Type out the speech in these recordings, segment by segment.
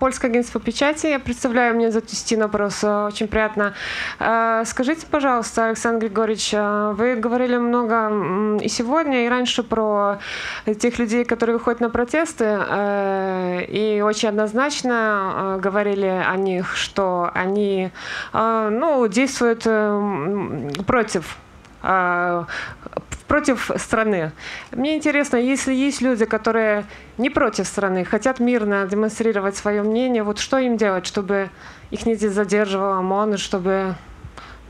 Польское агентство печати. Я представляю, меня зовут Юстина Просто. Очень приятно. Э, скажите, пожалуйста, Александр Григорьевич, э, вы говорили много и сегодня, и раньше про тех людей, которые выходят на протесты, э, и очень однозначно говорили о них, что они ну, действуют против против страны. Мне интересно, если есть люди, которые не против страны, хотят мирно демонстрировать свое мнение, вот что им делать, чтобы их не задерживал ОМОН, чтобы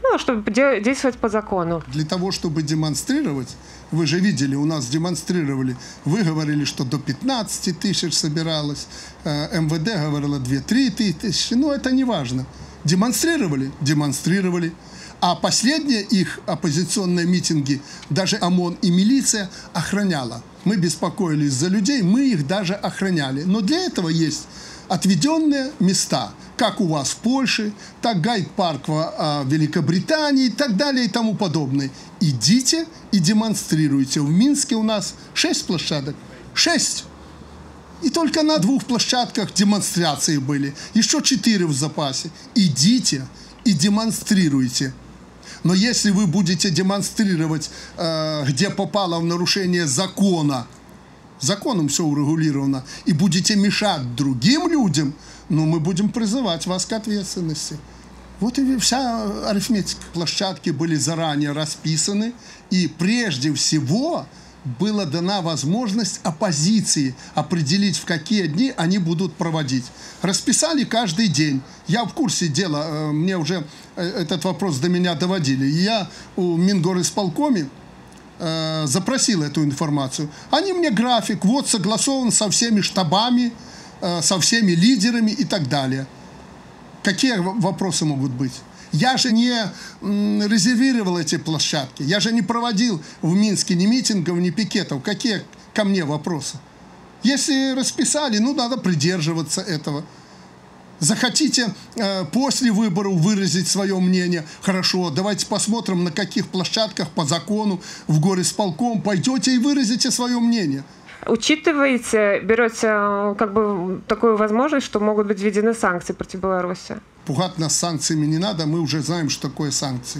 ну, чтобы действовать по закону. Для того, чтобы демонстрировать, вы же видели, у нас демонстрировали, вы говорили, что до 15 тысяч собиралось, э, МВД говорило 2-3 тысячи, но это не важно. Демонстрировали? Демонстрировали. А последние их оппозиционные митинги даже ОМОН и милиция охраняла. Мы беспокоились за людей, мы их даже охраняли. Но для этого есть отведенные места, как у вас в Польше, так гайд-парк в а, Великобритании и так далее и тому подобное. Идите и демонстрируйте. В Минске у нас шесть площадок. Шесть! И только на двух площадках демонстрации были. Еще четыре в запасе. Идите и демонстрируйте. Но если вы будете демонстрировать, э, где попало в нарушение закона, законом все урегулировано, и будете мешать другим людям, ну, мы будем призывать вас к ответственности. Вот и вся арифметика. Площадки были заранее расписаны, и прежде всего была дана возможность оппозиции определить, в какие дни они будут проводить. Расписали каждый день. Я в курсе дела, э, мне уже э, этот вопрос до меня доводили. Я у Мингорисполкоме э, запросил эту информацию. Они мне график, вот согласован со всеми штабами, со всеми лидерами и так далее. Какие вопросы могут быть? Я же не резервировал эти площадки. Я же не проводил в Минске ни митингов, ни пикетов. Какие ко мне вопросы? Если расписали, ну, надо придерживаться этого. Захотите э, после выборов выразить свое мнение, хорошо, давайте посмотрим, на каких площадках по закону в горе с полком пойдете и выразите свое мнение. Учитываете, берете э, как бы такую возможность, что могут быть введены санкции против Беларуси? Пугать нас санкциями не надо, мы уже знаем, что такое санкции.